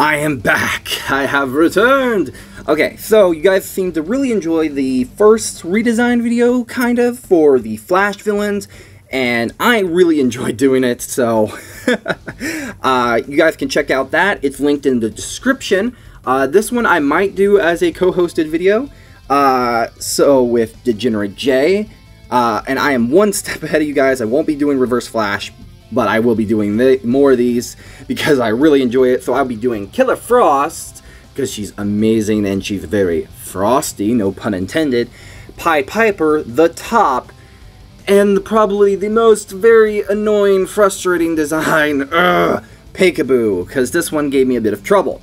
I am back! I have returned! Okay, so you guys seem to really enjoy the first redesign video, kind of, for the Flash villains, and I really enjoyed doing it, so uh, you guys can check out that. It's linked in the description. Uh, this one I might do as a co-hosted video, uh, so with Degenerate J, uh, and I am one step ahead of you guys. I won't be doing Reverse Flash, but I will be doing more of these because I really enjoy it. So I'll be doing Killer Frost because she's amazing and she's very frosty, no pun intended. Pied Piper, the top, and probably the most very annoying, frustrating design, ugh, Peekaboo, because this one gave me a bit of trouble.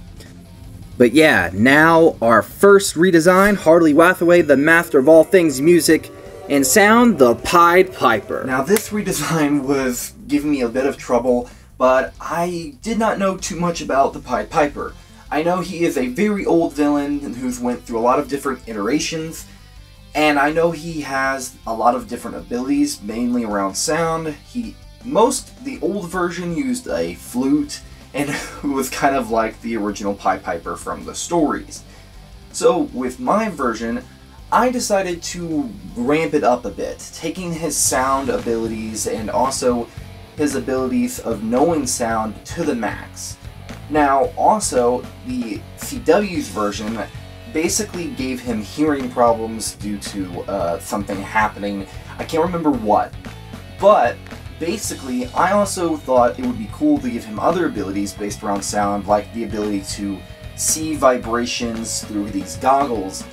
But yeah, now our first redesign, Harley Rathaway, the master of all things music, and sound the Pied Piper. Now this redesign was giving me a bit of trouble, but I did not know too much about the Pied Piper. I know he is a very old villain who's went through a lot of different iterations, and I know he has a lot of different abilities, mainly around sound. He most the old version used a flute and was kind of like the original Pied Piper from the stories. So with my version, I decided to ramp it up a bit, taking his sound abilities and also his abilities of knowing sound to the max. Now, also, the CW's version basically gave him hearing problems due to uh, something happening. I can't remember what. But, basically, I also thought it would be cool to give him other abilities based around sound, like the ability to see vibrations through these goggles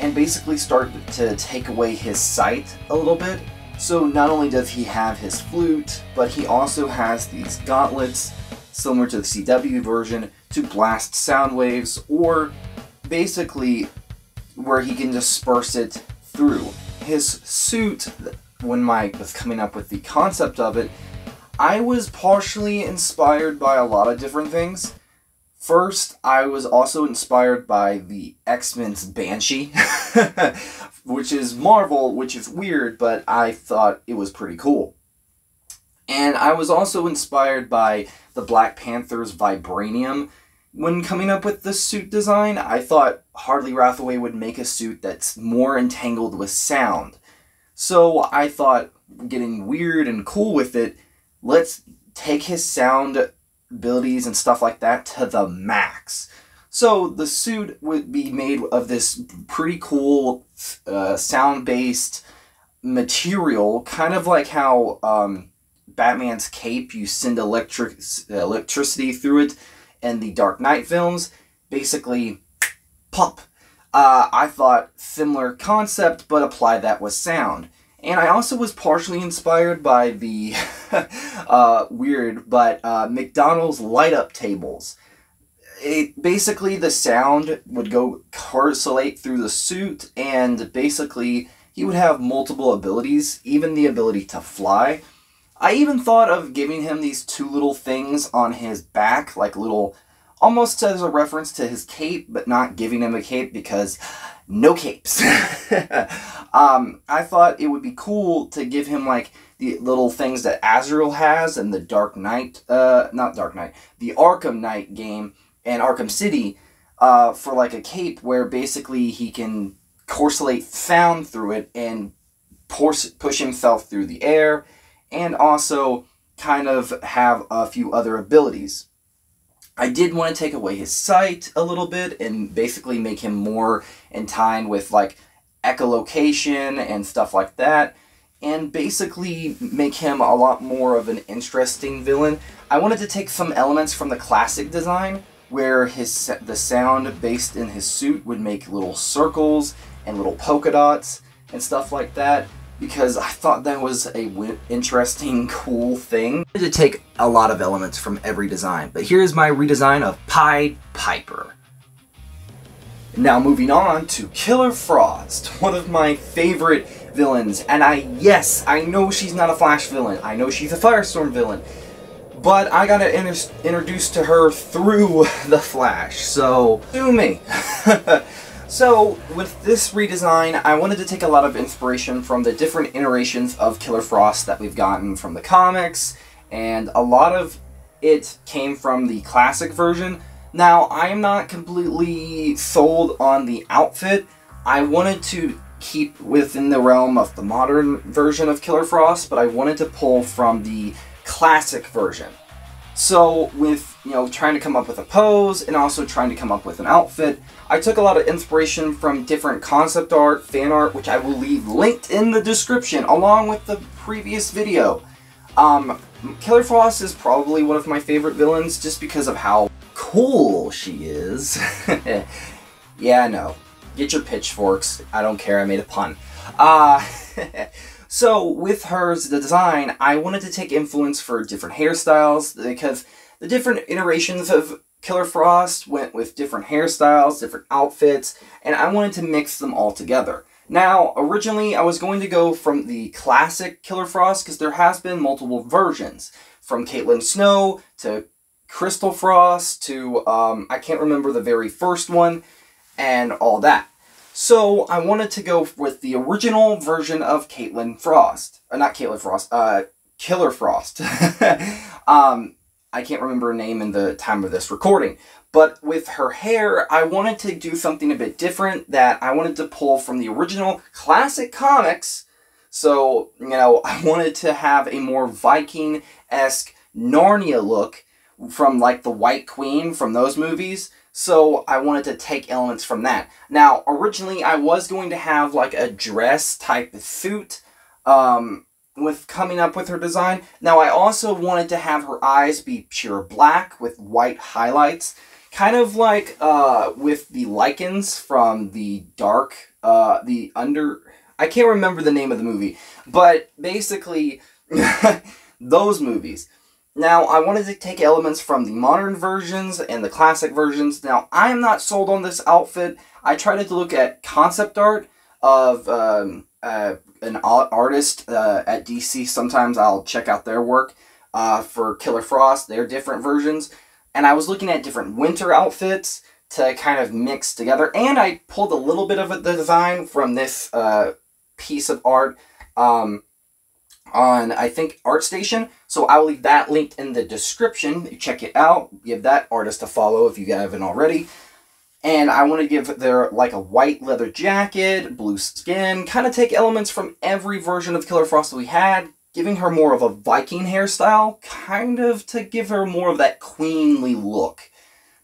and basically start to take away his sight a little bit. So not only does he have his flute, but he also has these gauntlets, similar to the CW version, to blast sound waves, or basically where he can disperse it through. His suit, when Mike was coming up with the concept of it, I was partially inspired by a lot of different things. First, I was also inspired by the X-Men's Banshee, which is Marvel, which is weird, but I thought it was pretty cool. And I was also inspired by the Black Panther's Vibranium. When coming up with the suit design, I thought Harley Rathaway would make a suit that's more entangled with sound. So I thought, getting weird and cool with it, let's take his sound abilities and stuff like that to the max. So the suit would be made of this pretty cool uh, sound-based material, kind of like how um, Batman's cape, you send electric electricity through it in the Dark Knight films. Basically, pop. Uh, I thought similar concept, but apply that with sound. And I also was partially inspired by the uh, weird, but uh, McDonald's light up tables. It, basically, the sound would go correlate through the suit, and basically, he would have multiple abilities, even the ability to fly. I even thought of giving him these two little things on his back, like little, almost as a reference to his cape, but not giving him a cape because no capes. um, I thought it would be cool to give him like the little things that Azrael has in the Dark Knight, uh, not Dark Knight, the Arkham Knight game and Arkham City, uh, for like a cape where basically he can corselate sound through it and push, push himself through the air and also kind of have a few other abilities. I did want to take away his sight a little bit and basically make him more in time with like echolocation and stuff like that and basically make him a lot more of an interesting villain. I wanted to take some elements from the classic design where his the sound based in his suit would make little circles and little polka dots and stuff like that because I thought that was a interesting, cool thing. I to take a lot of elements from every design, but here's my redesign of Pied Piper. Now moving on to Killer Frost, one of my favorite villains, and I, yes, I know she's not a Flash villain, I know she's a Firestorm villain, but I got introduced to her through the Flash, so sue me. So, with this redesign, I wanted to take a lot of inspiration from the different iterations of Killer Frost that we've gotten from the comics, and a lot of it came from the classic version, Now, I am not completely sold on the outfit. I wanted to keep within the realm of the modern version of Killer Frost, but I wanted to pull from the classic version. So with, you know, trying to come up with a pose and also trying to come up with an outfit, I took a lot of inspiration from different concept art, fan art, which I will leave linked in the description along with the previous video. Um, Killer Frost is probably one of my favorite villains just because of how cool she is. yeah, know. Get your pitchforks. I don't care, I made a pun. Uh, so, with her design, I wanted to take influence for different hairstyles because the different iterations of Killer Frost went with different hairstyles, different outfits, and I wanted to mix them all together. Now, originally I was going to go from the classic Killer Frost because there has been multiple versions. From Caitlin Snow to Crystal Frost to, um, I can't remember the very first one, and all that. So I wanted to go with the original version of Caitlin Frost. Uh, not Caitlin Frost, uh, Killer Frost. um, I can't remember her name in the time of this recording. But with her hair, I wanted to do something a bit different that I wanted to pull from the original classic comics. So, you know, I wanted to have a more Viking-esque Narnia look from like the White Queen from those movies. So I wanted to take elements from that. Now, originally I was going to have like a dress type suit um, with coming up with her design. Now I also wanted to have her eyes be pure black with white highlights. Kind of like uh, with the Lycans from the Dark, uh, the Under... I can't remember the name of the movie, but basically those movies. Now, I wanted to take elements from the modern versions and the classic versions. Now, I'm not sold on this outfit. I tried to look at concept art of um, uh, an artist uh, at DC. Sometimes I'll check out their work uh, for Killer Frost, their different versions. And I was looking at different winter outfits to kind of mix together. And I pulled a little bit of the design from this uh, piece of art. Um, on, I think, ArtStation. So I'll leave that linked in the description. Check it out. Give that artist a follow if you haven't already. And I want to give their, like, a white leather jacket, blue skin, kind of take elements from every version of Killer Frost that we had, giving her more of a Viking hairstyle, kind of to give her more of that queenly look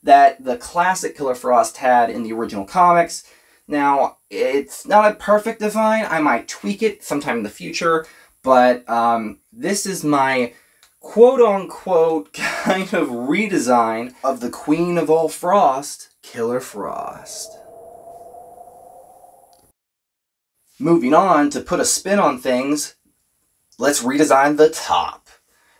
that the classic Killer Frost had in the original comics. Now, it's not a perfect design. I might tweak it sometime in the future, but um, this is my quote-unquote kind of redesign of the Queen of All Frost, Killer Frost. Moving on to put a spin on things, let's redesign the top.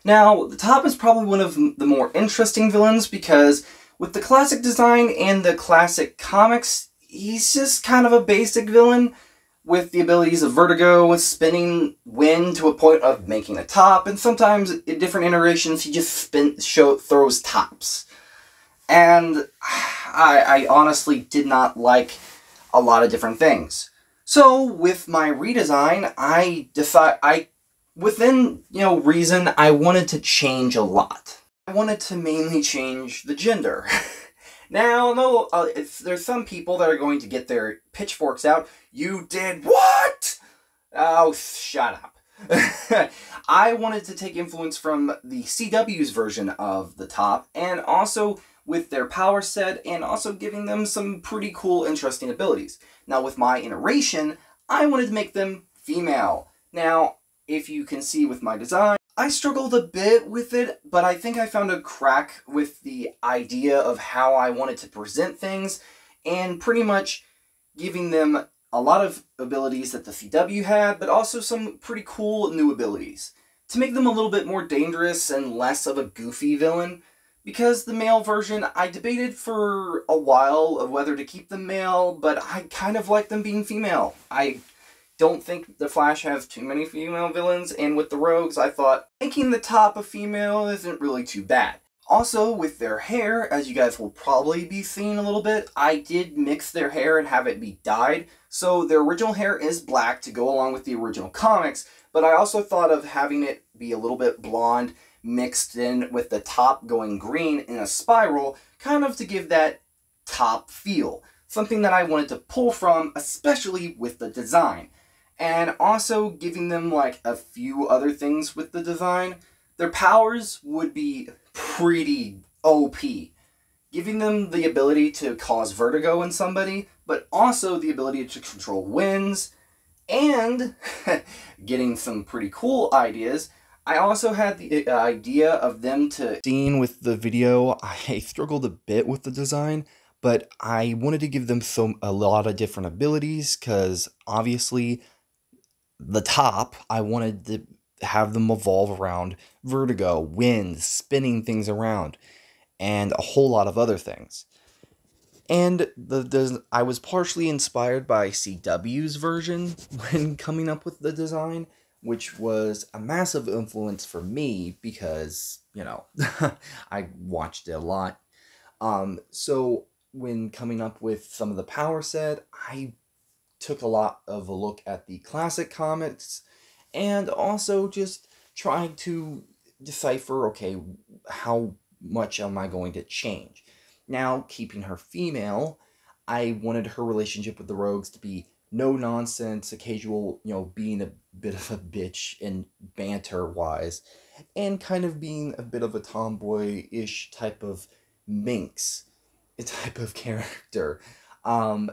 Now, the top is probably one of the more interesting villains because with the classic design and the classic comics, he's just kind of a basic villain with the abilities of Vertigo, with spinning wind to a point of making a top, and sometimes in different iterations he just spin show throws tops. And I, I honestly did not like a lot of different things. So with my redesign, I decide I within you know reason I wanted to change a lot. I wanted to mainly change the gender. Now, no, uh, there's some people that are going to get their pitchforks out. You did what? Oh, shut up. I wanted to take influence from the CW's version of the top, and also with their power set, and also giving them some pretty cool, interesting abilities. Now, with my iteration, I wanted to make them female. Now, if you can see with my design, I struggled a bit with it, but I think I found a crack with the idea of how I wanted to present things, and pretty much giving them a lot of abilities that the CW had, but also some pretty cool new abilities. To make them a little bit more dangerous and less of a goofy villain, because the male version, I debated for a while of whether to keep them male, but I kind of like them being female. I don't think the Flash has too many female villains, and with the Rogues, I thought making the top a female isn't really too bad. Also, with their hair, as you guys will probably be seeing a little bit, I did mix their hair and have it be dyed. So their original hair is black to go along with the original comics, but I also thought of having it be a little bit blonde mixed in with the top going green in a spiral, kind of to give that top feel. Something that I wanted to pull from, especially with the design. And also giving them like a few other things with the design. Their powers would be pretty OP. Giving them the ability to cause vertigo in somebody, but also the ability to control winds, and getting some pretty cool ideas. I also had the uh, idea of them to scene with the video. I struggled a bit with the design, but I wanted to give them some a lot of different abilities because obviously the top I wanted to have them evolve around vertigo, wind, spinning things around, and a whole lot of other things. And the, the I was partially inspired by CW's version when coming up with the design, which was a massive influence for me because, you know, I watched it a lot. Um, so when coming up with some of the power set, I took a lot of a look at the classic comics and also just trying to decipher okay, how much am I going to change? Now, keeping her female, I wanted her relationship with the rogues to be no nonsense, occasional, you know, being a bit of a bitch and banter wise, and kind of being a bit of a tomboy ish type of minx type of character. Um,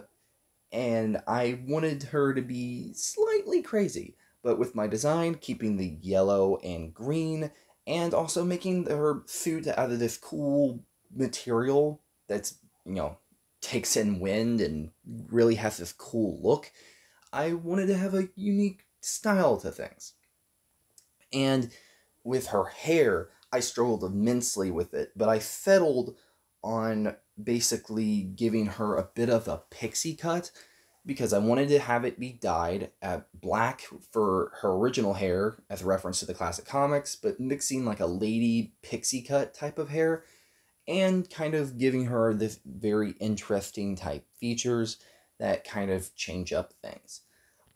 and I wanted her to be slightly crazy, but with my design, keeping the yellow and green, and also making her suit out of this cool material that's, you know, takes in wind and really has this cool look. I wanted to have a unique style to things. And with her hair, I struggled immensely with it, but I settled on basically giving her a bit of a pixie cut because I wanted to have it be dyed at black for her original hair as a reference to the classic comics, but mixing like a lady pixie cut type of hair and kind of giving her this very interesting type features that kind of change up things.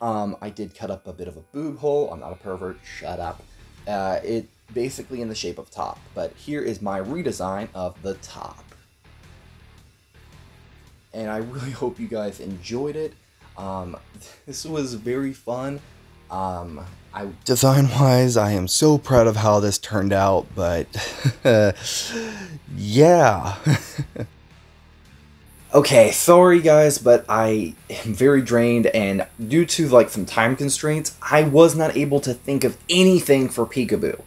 Um, I did cut up a bit of a boob hole. I'm not a pervert. Shut up. Uh, it basically in the shape of top, but here is my redesign of the top and I really hope you guys enjoyed it. Um, this was very fun. Um, I design wise, I am so proud of how this turned out, but yeah. okay, sorry guys, but I am very drained, and due to like some time constraints, I was not able to think of anything for Peekaboo.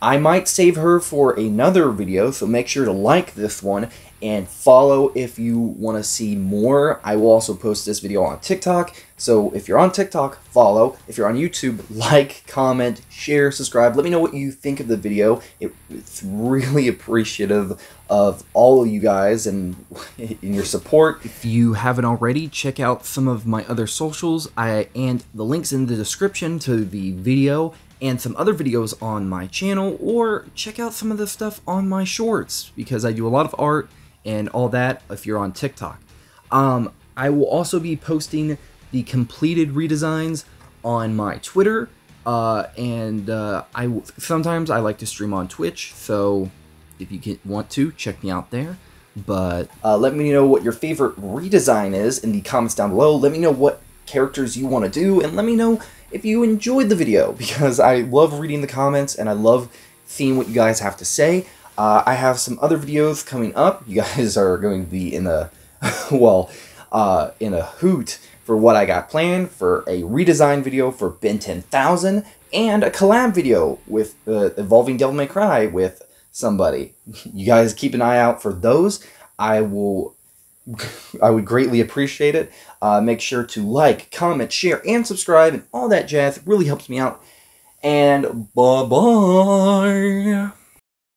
I might save her for another video, so make sure to like this one and follow if you want to see more. I will also post this video on TikTok. So if you're on TikTok, follow. If you're on YouTube, like, comment, share, subscribe. Let me know what you think of the video. It, it's really appreciative of all of you guys and your support. If you haven't already, check out some of my other socials I and the links in the description to the video and some other videos on my channel or check out some of the stuff on my shorts because I do a lot of art and all that if you're on TikTok. Um, I will also be posting the completed redesigns on my Twitter, uh, and uh, I sometimes I like to stream on Twitch, so if you can, want to check me out there. But uh, let me know what your favorite redesign is in the comments down below. Let me know what characters you want to do, and let me know if you enjoyed the video because I love reading the comments and I love seeing what you guys have to say. Uh, I have some other videos coming up. You guys are going to be in a, well, uh, in a hoot for what I got planned for a redesign video for Ben 10,000 and a collab video with uh, Evolving Devil May Cry with somebody. You guys keep an eye out for those. I will, I would greatly appreciate it. Uh, make sure to like, comment, share, and subscribe, and all that jazz. It really helps me out. And bye bye.